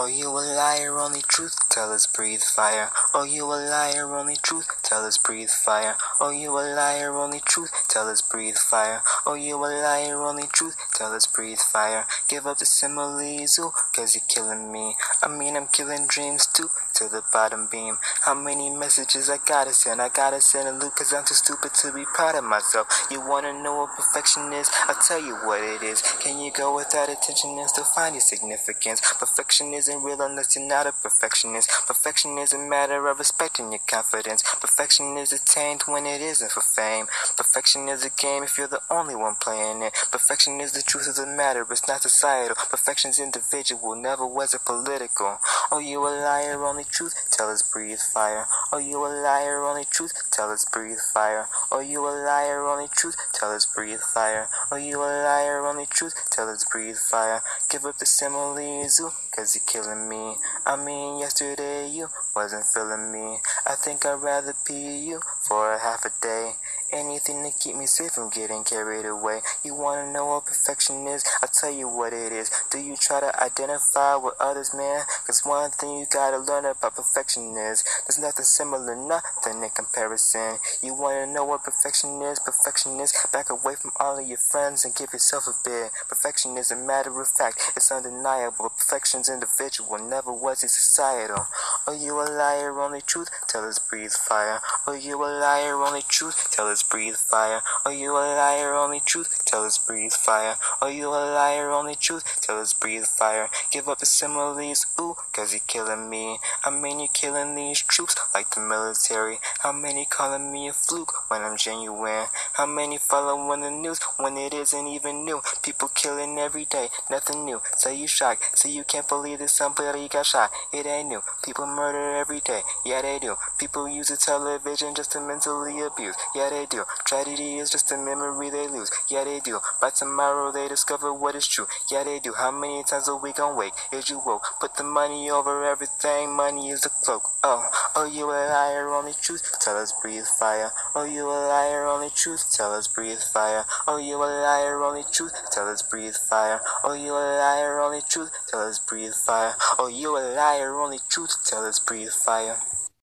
Oh, you a liar, only truth, tell us breathe fire. Oh, you a liar, only truth, tell us breathe fire. Oh, you a liar, only truth, tell us breathe fire. Oh, you a liar, only truth, tell us breathe fire. Give up the similes, ooh, cause you're killing me. I mean, I'm killing dreams too, to the bottom beam. How many messages I gotta send? I gotta send a loop, cause I'm too stupid to be proud of myself. You wanna know what perfection is? I'll tell you what it is. Can you go without attention and still find your significance? Perfection isn't real unless you're not a perfectionist. Perfection is a matter of respecting your confidence. Perfection is attained when it isn't for fame. Perfection is a game if you're the only one playing it. Perfection is the truth of the matter, it's not societal. Perfection's individual, never was it political. Oh, you a liar, only truth, tell us breathe fire. Oh, you a liar, only truth, tell us breathe fire. Oh, you a liar, only truth, tell us breathe fire. Oh, you a liar, only truth, tell us breathe fire. Give up the similes, ooh, cause you're killing me. I mean, yesterday you wasn't feeling me. I think I'd rather be you for half a day. Anything to keep me safe from getting carried away. You wanna know what perfection is? I'll tell you what it is. Do you try to identify with others, man? Cause one thing you gotta learn about perfection is there's nothing similar, nothing in comparison. You wanna know what perfection is? Perfection is back away from all of your friends and give yourself a bit. Perfection is a matter of fact, it's undeniable. Perfection's individual, never was it societal. Oh, you a liar, only truth, tell us breathe fire. Oh, you a liar, only truth, tell us breathe fire. Oh, you a liar, only truth, tell us breathe fire. Oh, you a liar, only truth, tell us breathe fire. Give up the similes, ooh, cause you're killing me. I mean, you're killing these troops like the military. How many calling me a fluke when I'm genuine? How many following the news when it isn't even new? People killing every day, nothing new. Say you shocked, say you can't believe that somebody got shot. It ain't new. People murder every day, yeah they do. People use the television just to mentally abuse, yeah they do. Tragedy is just a memory they lose, yeah they do. By tomorrow they discover what is true, yeah they do. How many times are we gonna wake? Is you woke? Put the money over everything, money is the cloak. Oh, oh you a liar, only truth, tell us breathe fire. Oh you a liar, only truth, tell us breathe fire. Oh you a liar, only truth, tell us breathe fire. Oh you a liar, only truth, tell us breathe fire. Oh you a liar, only truth, tell us breathe fire.